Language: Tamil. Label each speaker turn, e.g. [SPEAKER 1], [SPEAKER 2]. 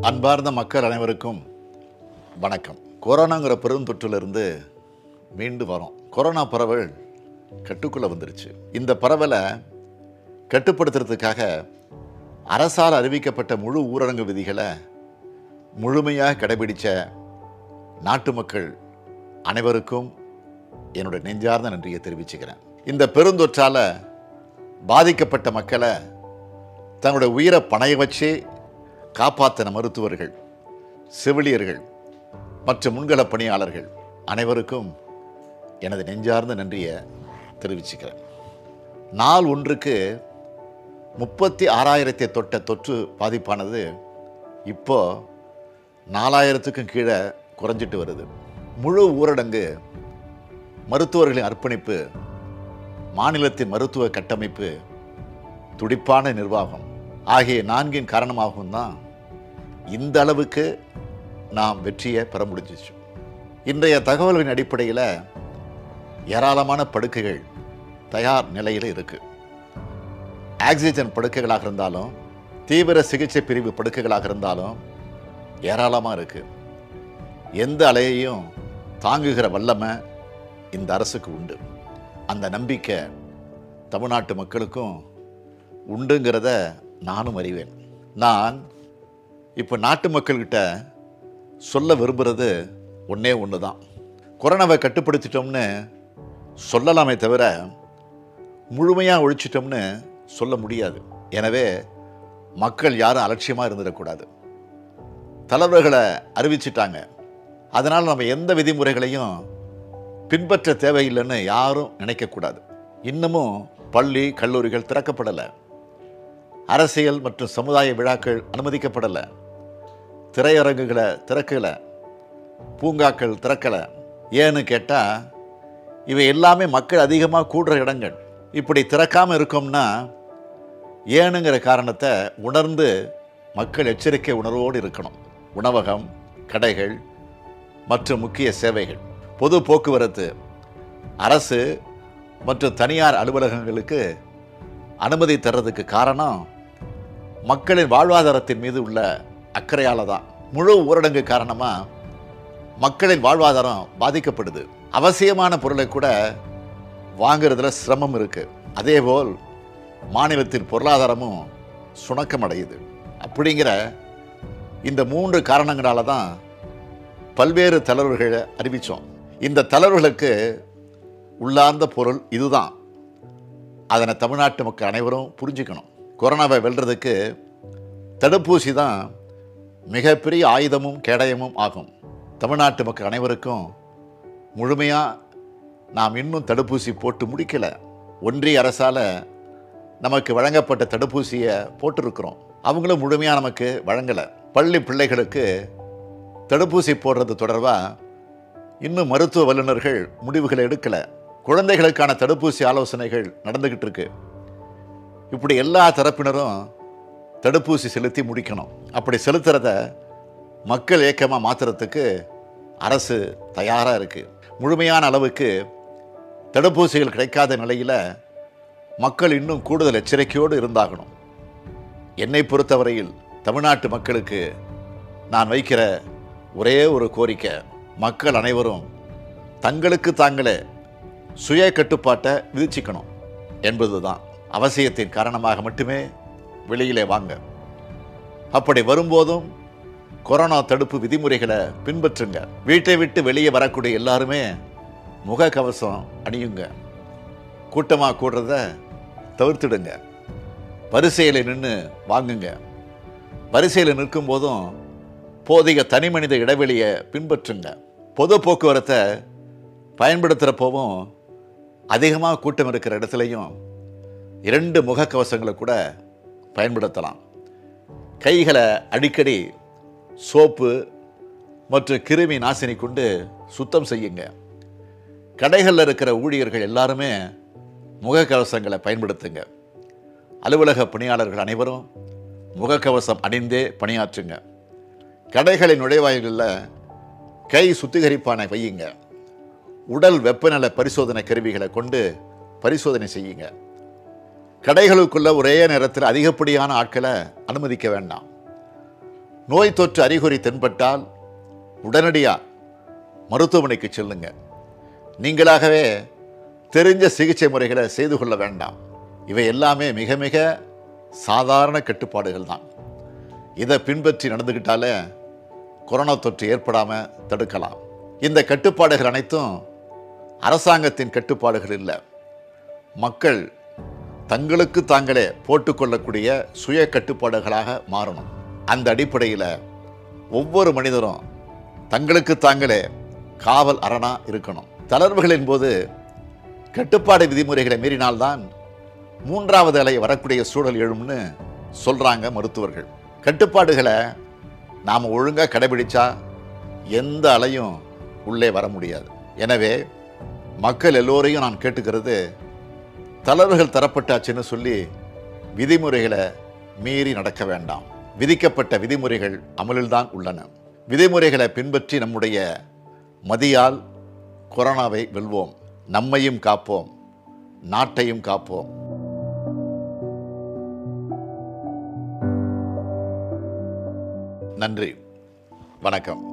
[SPEAKER 1] அன்பார்ந்த மக்கள் அனைவருக்கும் வணக்கம். கொரோனாங்கிற பெருந்தொற்றிலிருந்து மீண்டு வரோம். கொரோனா பரவல் கட்டுக்குள்ளே வந்துருச்சு. இந்த பரவலை கட்டுப்படுத்துறதுக்காக அரசால் அறிவிக்கப்பட்ட முழு ஊரடங்கு விதிகளை முழுமையாக கடைபிடித்த நாட்டு மக்கள் அனைவருக்கும் என்னுடைய நெஞ்சார்ந்த நன்றியை தெரிவிச்சுக்கிறேன். இந்த பெருந்தொற்றால் பாதிக்கப்பட்ட மக்களை தங்களுடைய உயிரை பணைய வச்சே காப்பாற்றின மருத்துவர்கள் செவிலியர்கள் மற்றும் முன்கள பணியாளர்கள் அனைவருக்கும் எனது நெஞ்சார்ந்த நன்றியை தெரிவிச்சுக்கிறேன். நாள் ஒன்றுக்கு முப்பத்தி ஆறாயிரத்தை தொட்ட தொற்று பாதிப்பானது இப்போ நாலாயிரத்துக்கும் கீழே குறைஞ்சிட்டு வருது. முழு ஊரடங்கு மருத்துவர்களின் அர்ப்பணிப்பு மாநிலத்தின் மருத்துவ கட்டமைப்பு துடிப்பான நிர்வாகம். ஆகிய நான்கின் காரணமாகவும் தான் இந்த அளவுக்கு நாம் வெற்றியை பெற முடிஞ்சிச்சு. இன்றைய தகவல்களின் அடிப்படையில் ஏராளமான படுக்கைகள் தயார் நிலையில் இருக்குது ஆக்சிஜன் படுக்கைகளாக இருந்தாலும் தீவிர சிகிச்சை பிரிவு படுக்கைகளாக இருந்தாலும் ஏராளமாக இருக்குது எந்த அலையையும் தாங்குகிற வல்லமை இந்த அரசுக்கு உண்டு. அந்த நம்பிக்கை தமிழ்நாட்டு மக்களுக்கும் உண்டுங்கிறத நானும் அறிவேன். நான் இப்போ நாட்டு மக்கள்கிட்ட சொல்ல விரும்புகிறது ஒன்றே ஒன்று தான் கொரோனாவை கட்டுப்படுத்திட்டோம்னு சொல்லலாமே தவிர முழுமையாக ஒழிச்சிட்டோம்னு சொல்ல முடியாது. எனவே மக்கள் யாரும் அலட்சியமாக இருந்துடக்கூடாது. தலைவர்களை அறிவிச்சிட்டாங்க. அதனால் நம்ம எந்த விதிமுறைகளையும் பின்பற்ற தேவையில்லைன்னு யாரும் நினைக்கக்கூடாது. இன்னமும் பள்ளி கல்லூரிகள் திறக்கப்படலை. அரசியல் மற்றும் சமுதாய விழாக்கள் அனுமதிக்கப்படலை. திரையரங்குகளை திறக்கலை. பூங்காக்கள் திறக்கலை. ஏன்னு கேட்டால் இவை எல்லாமே மக்கள் அதிகமாக கூடுற இடங்கள். இப்படி திறக்காமல் இருக்கோம்னா ஏனுங்கிற காரணத்தை உணர்ந்து மக்கள் எச்சரிக்கை உணர்வோடு இருக்கணும். உணவகம் கடைகள் மற்றும் முக்கிய சேவைகள். பொது போக்குவரத்து அரசு மற்றும் தனியார் அலுவலகங்களுக்கு அனுமதி தர்றதுக்கு காரணம் மக்களின் வாழ்வாதாரத்தின் மீது உள்ள அக்கறையால் தான். முழு ஊரடங்கு காரணமாக மக்களின் வாழ்வாதாரம் பாதிக்கப்படுது. அவசியமான பொருளை கூட வாங்குறதுல சிரமம் இருக்குது அதேபோல் மாநிலத்தின் பொருளாதாரமும் சுணக்கம் அடையுது அப்படிங்கிற இந்த மூன்று காரணங்களால தான் பல்வேறு தளர்வுகளை அறிவித்தோம் இந்த தளர்வுகளுக்கு உள்ளார்ந்த பொருள் இதுதான். அதனை தமிழ்நாட்டு மக்கள் அனைவரும் புரிஞ்சுக்கணும். கொரோனாவை வெல்றதுக்கு தடுப்பூசி தான் மிகப்பெரிய ஆயுதமும் கேடயமும் ஆகும். தமிழ்நாட்டு மக்கள் அனைவருக்கும் முழுமையாக நாம் இன்னும் தடுப்பூசி போட்டு முடிக்கலை. ஒன்றிய அரசால் நமக்கு வழங்கப்பட்ட தடுப்பூசியை போட்டிருக்கிறோம். அவங்களும் முழுமையாக நமக்கு வழங்கலை. பள்ளி பிள்ளைகளுக்கு தடுப்பூசி போடுறது தொடர்பாக இன்னும் மருத்துவ வல்லுநர்கள் முடிவுகளை எடுக்கலை. குழந்தைகளுக்கான தடுப்பூசி ஆலோசனைகள் நடந்துக்கிட்டு இருக்கு. இப்படி எல்லா தரப்பினரும் தடுப்பூசி செலுத்தி முடிக்கணும். அப்படி செலுத்துறத மக்கள் இயக்கமாக மாற்றுறதுக்கு அரசு தயாராக இருக்குது முழுமையான அளவுக்கு தடுப்பூசிகள் கிடைக்காத நிலையில் மக்கள் இன்னும் கூடுதல் எச்சரிக்கையோடு இருந்தாகணும். என்னை பொறுத்தவரையில் தமிழ்நாட்டு மக்களுக்கு நான் வைக்கிற ஒரே ஒரு கோரிக்கை. மக்கள் அனைவரும் தங்களுக்கு தாங்களே சுய கட்டுப்பாட்டை என்பது என்பதுதான் அவசியத்தின் காரணமாக மட்டுமே வெளியிலே வாங்க. அப்படி வரும்போதும் கொரோனா தடுப்பு விதிமுறைகளை பின்பற்றுங்க. வீட்டை விட்டு வெளியே வரக்கூடிய எல்லாருமே முகக்கவசம் அணியுங்க. கூட்டமாக கூடுறத தவிர்த்துடுங்க. வரிசையில் நின்று வாங்குங்க. வரிசையில் நிற்கும் போதும் போதிய தனிமனித இடைவெளியை பின்பற்றுங்க. பொது போக்குவரத்தை பயன்படுத்துகிறப்போவும் அதிகமாக கூட்டம் இருக்கிற இடத்துலையும் இரண்டு முகக்கவசங்களை கூட பயன்படுத்தலாம். கைகளை அடிக்கடி சோப்பு மற்றும் கிருமி நாசினி கொண்டு சுத்தம் செய்யுங்க. கடைகளில் இருக்கிற ஊழியர்கள் எல்லாருமே முகக்கவசங்களை பயன்படுத்துங்க. அலுவலக பணியாளர்கள் அனைவரும் முகக்கவசம் அணிந்தே பணியாற்றுங்க. கடைகளின் நுழைவாயில்களில் கை சுத்திகரிப்பானை வையுங்க. உடல் வெப்பநல பரிசோதனை கருவிகளை கொண்டு பரிசோதனை செய்யுங்க. கடைகளுக்குள்ள ஒரே நேரத்தில் அதிகப்படியான ஆட்களை அனுமதிக்க வேண்டாம். நோய் தொற்று அறிகுறி தென்பட்டால் உடனடியாக மருத்துவமனைக்கு செல்லுங்க. நீங்களாகவே தெரிஞ்ச சிகிச்சை முறைகளை செய்து கொள்ள வேண்டாம். இவை எல்லாமே மிக மிக சாதாரண கட்டுப்பாடுகள் தான். இதை பின்பற்றி நடந்துக்கிட்டாலே கொரோனா தொற்று ஏற்படாமல் தடுக்கலாம். இந்த கட்டுப்பாடுகள் அனைத்தும் அரசாங்கத்தின் கட்டுப்பாடுகள் இல்லை. மக்கள் தங்களுக்கு தாங்களே போட்டுக்கொள்ளக்கூடிய சுய கட்டுப்பாடுகளாக மாறணும். அந்த அடிப்படையில் ஒவ்வொரு மனிதரும் தங்களுக்கு தாங்களே காவல் அரணா இருக்கணும். தளர்வுகளின் போது கட்டுப்பாடு விதிமுறைகளை மீறினால்தான் மூன்றாவது அலை வரக்கூடிய சூழல் எழும்னு சொல்கிறாங்க மருத்துவர்கள். கட்டுப்பாடுகளை நாம் ஒழுங்காக கடைபிடிச்சா எந்த அலையும் உள்ளே வர முடியாது. எனவே மக்கள் எல்லோரையும் நான் கேட்டுக்கிறது தளர்வுகள் தரப்பட்டாச்சுன்னு சொல்லி விதிமுறைகளை மீறி நடக்க வேண்டாம். விதிக்கப்பட்ட விதிமுறைகள் அமலில்தான் உள்ளன. விதிமுறைகளை பின்பற்றி நம்முடைய மதியால் கொரோனாவை வெல்வோம். நம்மையும் காப்போம். நாட்டையும் காப்போம். நன்றி. வணக்கம்.